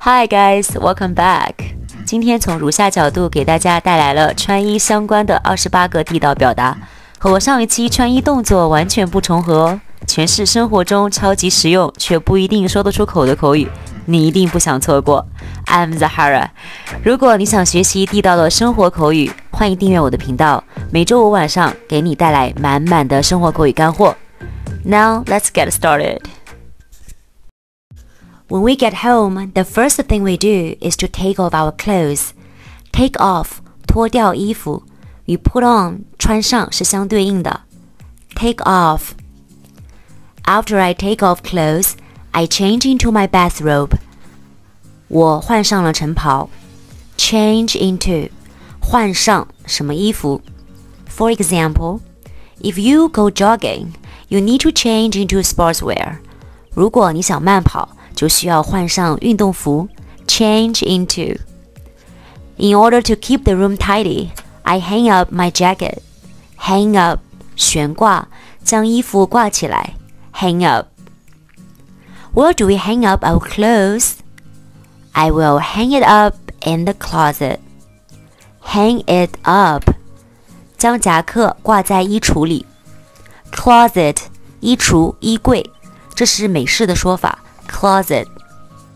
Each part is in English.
Hi guys, welcome back. 今天从如下角度给大家带来了穿衣相关的二十八个地道表达，和我上一期穿衣动作完全不重合哦，全是生活中超级实用却不一定说得出口的口语，你一定不想错过。I'm Zahara。如果你想学习地道的生活口语，欢迎订阅我的频道，每周五晚上给你带来满满的生活口语干货。Now let's get started. When we get home, the first thing we do is to take off our clothes. Take off 脱掉衣服，与 put on 穿上是相对应的。Take off. After I take off clothes, I change into my bathrobe. 我换上了晨袍。Change into 换上什么衣服？For example, if you go jogging, you need to change into sportswear. 如果你想慢跑， 就需要换上运动服，change into。In order to keep the room tidy, I hang up my jacket. Hang up 悬挂，将衣服挂起来，hang up。Where do we hang up our clothes? I will hang it up in the closet. Hang it up，将夹克挂在衣橱里。Closet，衣橱、衣柜，这是美式的说法。 closet.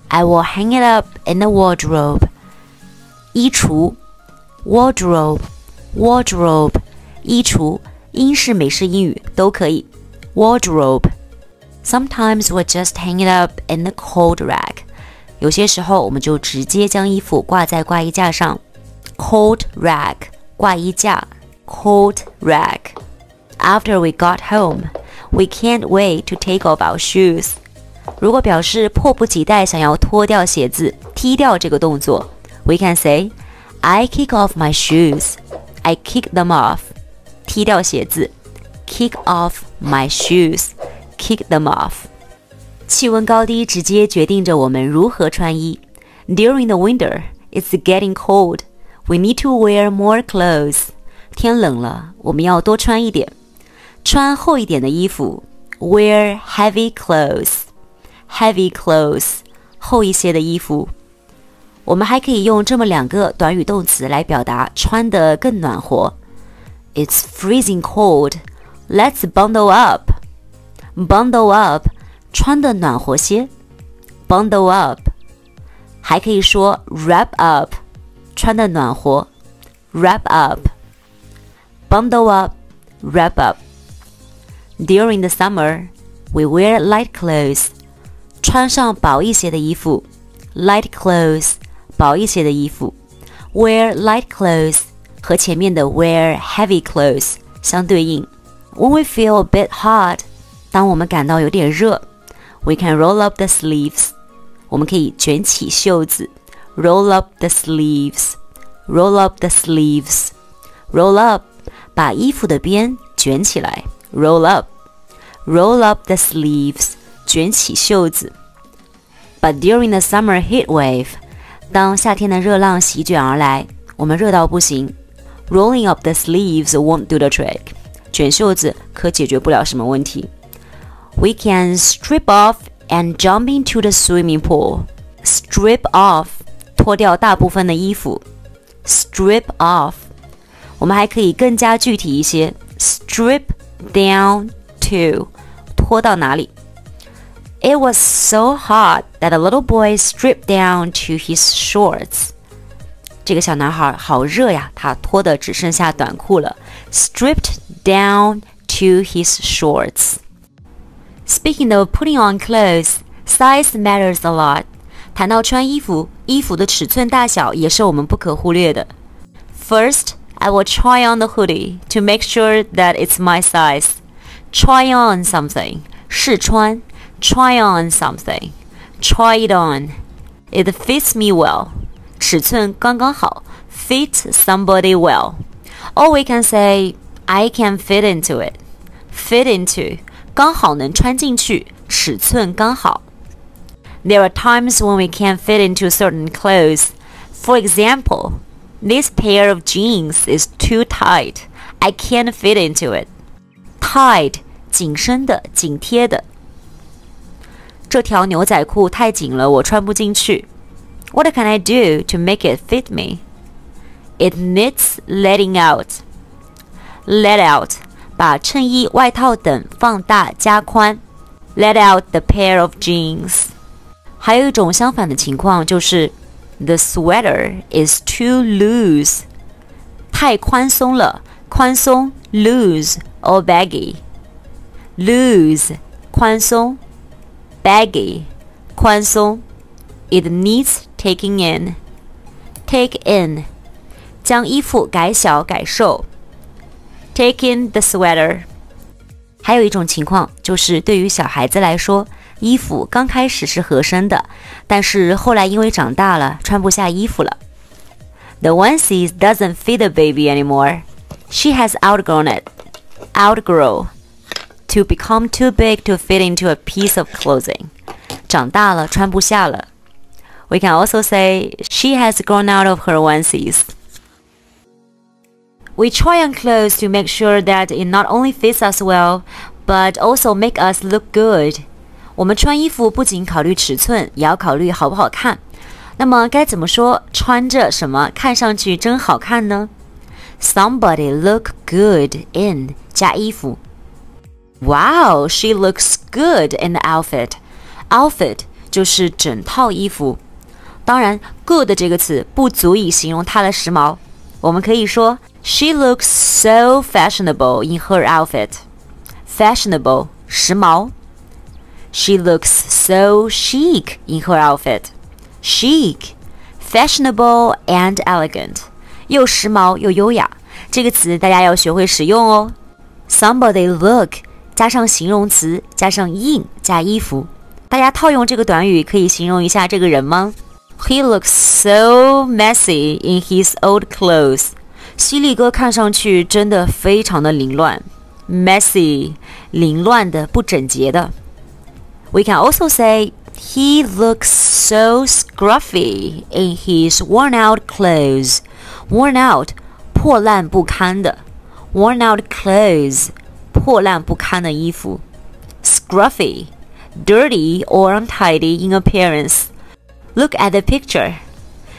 I will hang it up in the wardrobe. 衣橱，wardrobe, wardrobe，衣橱，英式、美式英语都可以。wardrobe. Sometimes we just hang it up in the coat rack. 有些时候我们就直接将衣服挂在挂衣架上。coat rack，挂衣架。coat rack. After we got home, we can't wait to take off our shoes. 如果表示迫不及待想要脱掉鞋子、踢掉这个动作，we can say I kick off my shoes. I kick them off. 踢掉鞋子，kick off my shoes. Kick them off. 气温高低直接决定着我们如何穿衣。During the winter, it's getting cold. We need to wear more clothes. 天冷了，我们要多穿一点，穿厚一点的衣服。Wear heavy clothes heavy clothes，厚一些的衣服。我们还可以用这么两个短语动词来表达穿得更暖和。It's freezing cold. Let's bundle up. Bundle up，穿得暖和些。Bundle up，还可以说 wrap up，穿得暖和。Wrap up. Bundle up, wrap up. During the summer, we wear light clothes 穿上薄一些的衣服，light clothes，薄一些的衣服。Wear light clothes 和前面的 wear heavy clothes 相对应。When we feel a bit hot，当我们感到有点热，we can roll up the sleeves，我们可以卷起袖子，roll up the sleeves，roll up the sleeves，roll up，把衣服的边卷起来，roll up，roll up the sleeves。 卷起袖子。But during the summer heat wave，当夏天的热浪席卷而来，我们热到不行。Rolling up the sleeves won't do the trick，卷袖子可解决不了什么问题。We can strip off and jump into the swimming pool. Strip off，脱掉大部分的衣服。Strip off，我们还可以更加具体一些。Strip down to，脱到哪里 ？it was so hot that the little boy stripped down to his shorts. 这个小男孩好热呀，他脱的只剩下短裤了。Stripped down to his shorts. Speaking of putting on clothes, size matters a lot. 谈到穿衣服，衣服的尺寸大小也是我们不可忽略的。First, I will try on the hoodie to make sure that it's my size. Try on something，试穿。 try on something, try it on. It fits me well. 尺寸刚刚好，fit somebody well. Or we can say I can fit into it. Fit into 刚好能穿进去，尺寸刚好。There are times when we can't fit into certain clothes. For example, this pair of jeans is too tight. I can't fit into it. Tight 紧身的、紧贴的。 这条牛仔裤太紧了，我穿不进去。 What can I do to make it fit me? It needs letting out. Let out，把衬衣、外套等放大加宽。Let out the pair of jeans。还有一种相反的情况就是 The sweater is too loose，太宽松了。宽松 loose or baggy。loose 宽松 ，baggy 宽松。It needs taking in. Take in 将衣服改小改瘦。Take in the sweater。还有一种情况就是对于小孩子来说，衣服刚开始是合身的，但是后来因为长大了穿不下衣服了。The onesie doesn't fit the baby anymore. She has outgrown it. Outgrow to become too big to fit into a piece of clothing. 长大了穿不下了。We can also say she has grown out of her onesies. We try on clothes to make sure that it not only fits us well, but also make us look good. 我们穿衣服不仅考虑尺寸，也要考虑好不好看。那么该怎么说穿着什么看上去真好看呢？Somebody look good in 加衣服。 Wow, she looks good in the outfit. Outfit 就是整套衣服。当然，good 这个词不足以形容她的时髦。我们可以说 She looks so fashionable in her outfit. Fashionable 时髦。She looks so chic in her outfit. Chic, fashionable and elegant，又时髦又优雅。这个词大家要学会使用哦。Somebody look 加上形容词加上 in 加衣服，大家套用这个短语可以形容一下这个人吗？He looks so messy in his old clothes. 犀利哥看上去真的非常的凌乱，messy，凌乱的、不整洁的。We can also say he looks so scruffy in his worn-out clothes. Worn out，破烂不堪的；worn out clothes，破烂不堪的衣服。Scruffy, dirty or untidy in appearance. Look at the picture.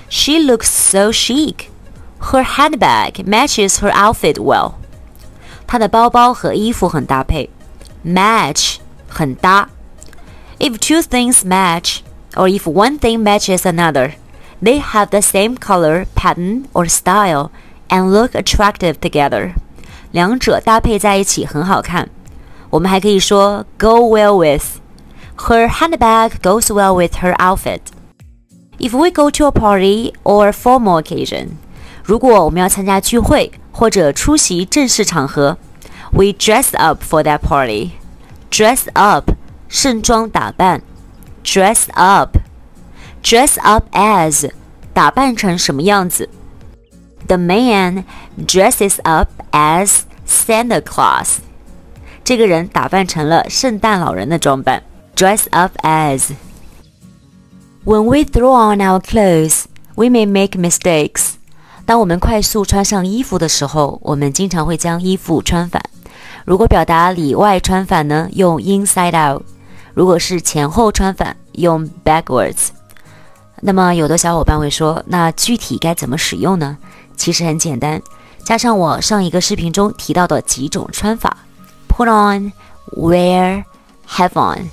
She looks so chic. Her handbag matches her outfit well. 她的包包和衣服很搭配，match 很搭。If two things match, or if one thing matches another, they have the same color, pattern, or style, and look attractive together. 两者搭配在一起很好看。我们还可以说 go well with. Her handbag goes well with her outfit. If we go to a party or a formal occasion, 如果我们要参加聚会或者出席正式场合，we dress up for that party. Dress up，盛装打扮。Dress up, dress up as，打扮成什么样子 ？The man dresses up as Santa Claus. 这个人打扮成了圣诞老人的装扮。Dress up as. When we throw on our clothes, we may make mistakes. 当我们快速穿上衣服的时候，我们经常会将衣服穿反。如果表达里外穿反呢，用 inside out；如果是前后穿反，用 backwards。那么有的小伙伴会说，那具体该怎么使用呢？其实很简单，加上我上一个视频中提到的几种穿法：put on、wear、have on，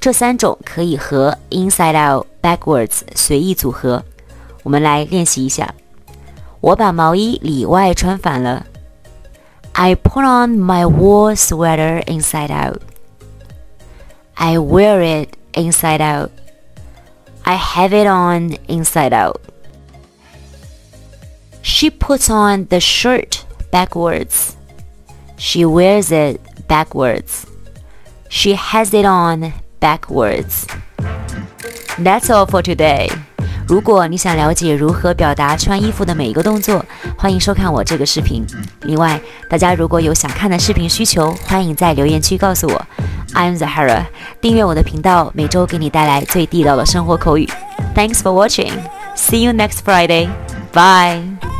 这三种可以和 inside out、backwards 随意组合。我们来练习一下。我把毛衣里外穿反了。I put on my wool sweater inside out. I wear it inside out. I have it on inside out. She puts on the shirt backwards. She wears it backwards. She has it on backwards. That's all for today. 如果你想了解如何表达穿衣服的每一个动作，欢迎收看我这个视频。另外，大家如果有想看的视频需求，欢迎在留言区告诉我。I'm Zahara，订阅我的频道，每周给你带来最地道的生活口语。Thanks for watching. See you next Friday. Bye.